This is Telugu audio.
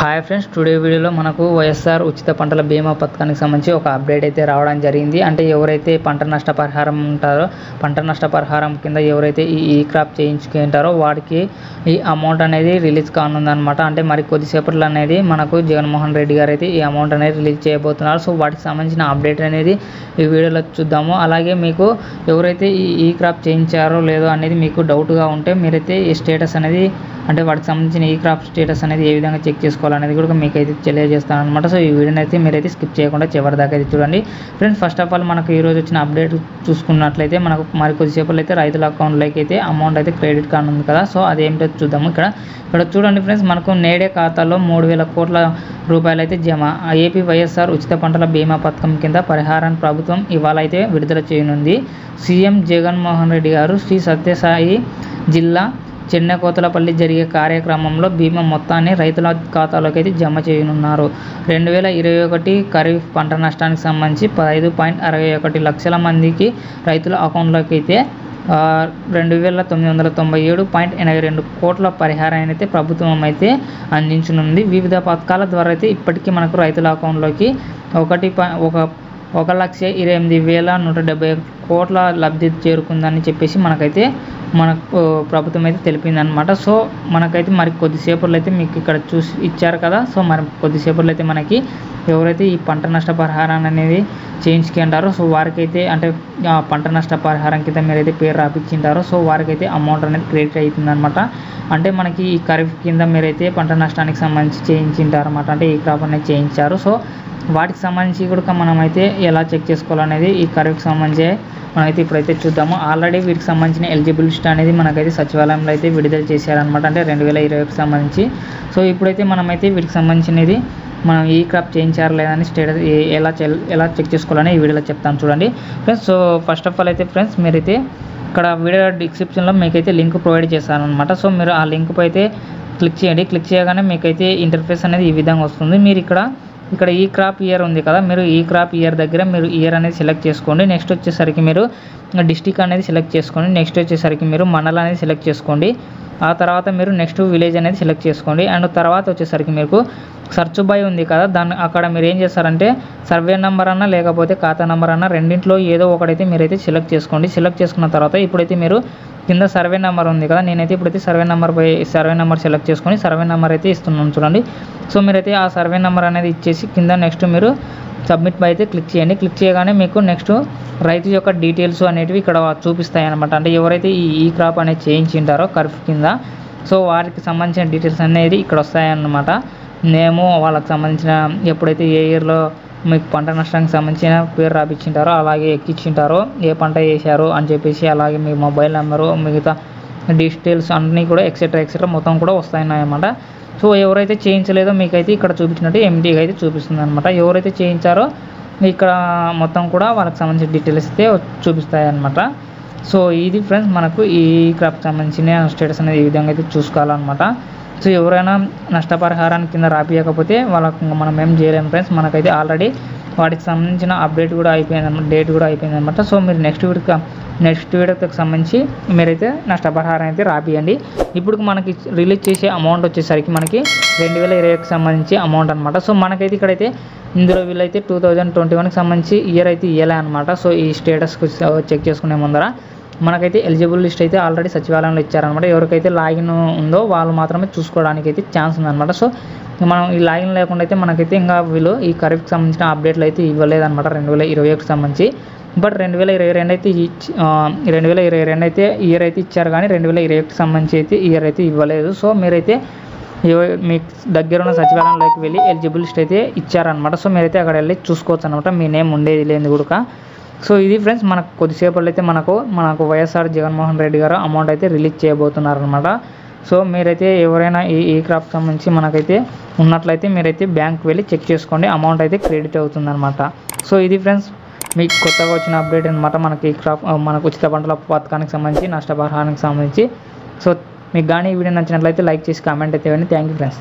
హాయ్ ఫ్రెండ్స్ టుడే వీడియోలో మనకు వైఎస్ఆర్ ఉచిత పంటల బీమా పథకానికి సంబంధించి ఒక అప్డేట్ అయితే రావడం జరిగింది. అంటే ఎవరైతే పంట నష్టపరిహారం ఉంటారో పంట నష్టపరిహారం కింద ఎవరైతే ఈ ఈ క్రాప్ చేయించుకుంటారో వాడికి ఈ అమౌంట్ అనేది రిలీజ్ కానుందన్నమాట. అంటే మరి కొద్దిసేపట్లో అనేది మనకు జగన్మోహన్ రెడ్డి గారు అయితే ఈ అమౌంట్ అనేది రిలీజ్ చేయబోతున్నారు. సో వాటికి సంబంధించిన అప్డేట్ అనేది ఈ వీడియోలో చూద్దాము. అలాగే మీకు ఎవరైతే ఈ ఈ క్రాప్ చేయించారో లేదో అనేది మీకు డౌట్గా ఉంటే మీరైతే ఈ స్టేటస్ అనేది అంటే వాటికి సంబంధించిన ఈ క్రాప్ స్టేటస్ అనేది ఏ విధంగా చెక్ చేసుకోవాలనేది కూడా మీకు అయితే తెలియజేస్తాను అనమాట సో ఈ వీడియోని అయితే మీరైతే స్కిప్ చేయకుండా చివరి దాకా అయితే చూడండి. ఫ్రెండ్స్ ఫస్ట్ ఆఫ్ ఆల్ మనకు ఈరోజు వచ్చిన అప్డేట్ చూసుకున్నట్లయితే మనకు మరి కొద్దిసేపట్లో అయితే రైతుల అకౌంట్లోకి అయితే అమౌంట్ అయితే క్రెడిట్ కానుంది కదా. సో అదేమిటో చూద్దాము ఇక్కడ. ఇక్కడ చూడండి ఫ్రెండ్స్ మనకు నేడే ఖాతాలో మూడు వేల కోట్ల రూపాయలు అయితే జమ. ఏపీ వైఎస్ఆర్ ఉచిత పంటల బీమా పథకం కింద పరిహారాన్ని ప్రభుత్వం ఇవాళ అయితే విడుదల చేయనుంది. సీఎం జగన్మోహన్ రెడ్డి గారు శ్రీ సత్యసాయి జిల్లా చెన్నకోతలపల్లి జరిగే కార్యక్రమంలో బీమా మొత్తాన్ని రైతుల ఖాతాలోకి అయితే జమ చేయనున్నారు. రెండు వేల ఇరవై ఒకటి ఖరీఫ్ పంట నష్టానికి సంబంధించి పదహైదు పాయింట్ అరవై ఒకటి లక్షల మందికి రైతుల అకౌంట్లోకి అయితే రెండు వేల తొమ్మిది వందల తొంభై ఏడు పాయింట్ ఎనభై రెండు కోట్ల పరిహారాన్ని అయితే ప్రభుత్వం అయితే అందించనుంది. వివిధ పథకాల ద్వారా అయితే ఇప్పటికీ మనకు రైతుల అకౌంట్లోకి ఒకటి ఒక ఒక లక్ష ఇరవై ఎనిమిది వేల నూట డెబ్బై కోట్ల లబ్ధి చేరుకుందని చెప్పేసి మనకైతే మనకు ప్రభుత్వం అయితే తెలిపింది అనమాట సో మనకైతే మరి కొద్దిసేపట్లో అయితే మీకు ఇక్కడ చూసి ఇచ్చారు కదా. సో మరి కొద్దిసేపట్లో అయితే మనకి ఎవరైతే ఈ పంట నష్ట పరిహారాన్ని అనేది చేయించుకుంటారో సో వారికైతే అంటే పంట నష్ట పరిహారం కింద మీరైతే పేరు రాపించింటారో సో వారికైతే అమౌంట్ అనేది క్రెడిట్ అవుతుంది అనమాట అంటే మనకి ఈ ఖరీఫ్ కింద మీరైతే పంట నష్టానికి సంబంధించి చేయించింటారు అనమాట అంటే ఈ క్రాప్ అనేది చేయించారు. సో వాటికి సంబంధించి కూడా మనమైతే ఎలా చెక్ చేసుకోవాలనేది ఈ ఖరీఫ్కి సంబంధించి మనమైతే ఇప్పుడైతే చూద్దాము. ఆల్రెడీ వీటికి సంబంధించిన ఎలిజిబుల్ లిస్ట్ అనేది మనకైతే సచివాలయంలో అయితే విడుదల చేశారనమాట అంటే రెండు వేల ఇరవైకి సంబంధించి. సో ఇప్పుడైతే మనమైతే వీటికి సంబంధించినది మనం ఈ క్రాప్ చేయించారు లేదని స్టేటస్ ఎలా చెల్- ఎలా చెక్ చేసుకోవాలని ఈ వీడియోలో చెప్తాను చూడండి. Friends so first of all అయితే ఫ్రెండ్స్ మీరైతే ఇక్కడ వీడియో డిస్క్రిప్షన్లో మీకైతే లింక్ ప్రొవైడ్ చేశాను అనమాట సో మీరు ఆ లింక్పై అయితే క్లిక్ చేయండి. క్లిక్ చేయగానే మీకైతే ఇంటర్ఫేస్ అనేది ఈ విధంగా వస్తుంది. మీరు ఇక్కడ ఇక్కడ ఈ క్రాప్ ఇయర్ ఉంది కదా మీరు ఈ క్రాప్ ఇయర్ దగ్గర మీరు ఇయర్ అనేది సెలెక్ట్ చేసుకోండి. నెక్స్ట్ వచ్చేసరికి మీరు డిస్టిక్ అనేది సెలెక్ట్ చేసుకోండి. నెక్స్ట్ వచ్చేసరికి మీరు మండలం అనేది సెలెక్ట్ చేసుకోండి. ఆ తర్వాత మీరు నెక్స్ట్ విలేజ్ అనేది సెలెక్ట్ చేసుకోండి. అండ్ తర్వాత వచ్చేసరికి మీకు సర్చ్ బై ఉంది కదా దాన్ని అక్కడ మీరు ఏం చేస్తారంటే సర్వే నెంబర్ అన్న లేకపోతే ఖాతా నెంబర్ అన్న రెండింటిలో ఏదో ఒకటైతే మీరైతే సెలెక్ట్ చేసుకోండి. సెలెక్ట్ చేసుకున్న తర్వాత ఇప్పుడైతే మీరు కింద సర్వే నెంబర్ ఉంది కదా నేనైతే ఇప్పుడైతే సర్వే నెంబర్ పోయి సర్వే నెంబర్ సెలెక్ట్ చేసుకొని సర్వే నెంబర్ అయితే ఇస్తున్నాను చూడండి. సో మీరైతే ఆ సర్వే నెంబర్ అనేది ఇచ్చేసి కింద నెక్స్ట్ మీరు సబ్మిట్ పై అయితే క్లిక్ చేయండి. క్లిక్ చేయగానే మీకు నెక్స్ట్ రైతు యొక్క డీటెయిల్స్ అనేటివి ఇక్కడ చూపిస్తాయి అనమాట అంటే ఎవరైతే ఈ ఈ క్రాప్ అనేది చేయించింటారో కర్ఫ్ కింద సో వారికి సంబంధించిన డీటెయిల్స్ అనేది ఇక్కడ వస్తాయన్నమాట. నేము వాళ్ళకి సంబంధించిన ఎప్పుడైతే ఏ ఇయర్లో మీకు పంట నష్టానికి సంబంధించిన పేరు రాపించింటారో అలాగే ఎక్కించింటారో ఏ పంట వేశారో అని చెప్పేసి అలాగే మీ మొబైల్ నెంబరు మిగతా డీటెయిల్స్ అన్నీ కూడా ఎక్సెట్రా ఎక్సెట్రా మొత్తం కూడా వస్తాయన్నమాట. సో ఎవరైతే చేయించలేదో మీకైతే ఇక్కడ చూపించినట్టు ఎంటీగా అయితే చూపిస్తుంది అనమాట ఎవరైతే చేయించారో ఇక్కడ మొత్తం కూడా వాళ్ళకి సంబంధించిన డీటెయిల్స్ అయితే చూపిస్తాయి అనమాట సో ఇది ఫ్రెండ్స్ మనకు ఈ క్రాప్ సంబంధించిన స్టేటస్ అనేది ఈ విధంగా అయితే చూసుకోవాలన్నమాట. సో ఎవరైనా నష్టపరిహారాన్ని కింద రాపియకపోతే వాళ్ళకు మనం ఏం చేయలేము ఫ్రెండ్స్. మనకైతే ఆల్రెడీ వాటికి సంబంధించిన అప్డేట్ కూడా అయిపోయింది అనమాట డేట్ కూడా అయిపోయింది అనమాట సో మీరు నెక్స్ట్ వీడికి నెక్స్ట్ వీడియోకి సంబంధించి మీరైతే నష్టపరిహారం అయితే రాపియండి ఇప్పుడు మనకి రిలీజ్ చేసే అమౌంట్ వచ్చేసరికి మనకి రెండు వేల ఇరవైకి సంబంధించి అమౌంట్ అనమాట సో మనకైతే ఇక్కడైతే ఇందులో వీళ్ళైతే టూ థౌజండ్ ట్వంటీ వన్కి సంబంధించి ఇయర్ అయితే ఇయ్యలే అనమాట సో ఈ స్టేటస్కి చెక్ చేసుకునే ముందర మనకైతే ఎలిజిబుల్ లిస్ట్ అయితే ఆల్రెడీ సచివాలయంలో ఇచ్చారనమాట ఎవరికైతే లాగిన్ ఉందో వాళ్ళు మాత్రమే చూసుకోవడానికి అయితే ఛాన్స్ ఉందన్నమాట. సో మనం ఈ లాగిన్ లేకుండా అయితే మనకైతే ఇంకా వీళ్ళు ఈ ఖరీఫ్కి సంబంధించిన అప్డేట్లు అయితే ఇవ్వలేదన్నమాట. రెండు వేల ఇరవై ఒకటికి సంబంధించి. బట్ రెండు వేల ఇరవై రెండు అయితే ఇచ్చి రెండు వేల ఇరవై రెండు అయితే ఇయర్ అయితే ఇచ్చారు కానీ రెండు వేల ఇరవై ఒకటికి సంబంధించి అయితే ఇయర్ అయితే ఇవ్వలేదు. సో మీరైతే మీకు మీ దగ్గర ఉన్న సచివాలయంలోకి వెళ్ళి ఎలిజిబుల్ లిస్ట్ అయితే ఇచ్చారనమాట సో మీరైతే అక్కడ వెళ్ళి చూసుకోవచ్చు అనమాట మీ నేమ్ ఉండేది లేదు కూడా. సో ఇది ఫ్రెండ్స్ మనకు కొద్దిసేపట్లో అయితే మనకు మనకు వైఎస్ఆర్ జగన్మోహన్ రెడ్డి గారు అమౌంట్ అయితే రిలీజ్ చేయబోతున్నారు అనమాట సో మీరైతే ఎవరైనా ఈ ఈ క్రాప్ సంబంధించి మనకైతే ఉన్నట్లయితే మీరైతే బ్యాంక్ వెళ్ళి చెక్ చేసుకోండి అమౌంట్ అయితే క్రెడిట్ అవుతుందన్నమాట. సో ఇది ఫ్రెండ్స్ మీకు కొత్తగా వచ్చిన అప్డేట్ అనమాట మనకి ఈ క్రాప్ మనకు ఉచిత పంటల పథకానికి సంబంధించి నష్టపరిహారానికి సంబంధించి. సో మీకు కానీ ఈ వీడియో నచ్చినట్లయితే లైక్ చేసి కామెంట్ అయితే ఇవ్వండి. Thank you friends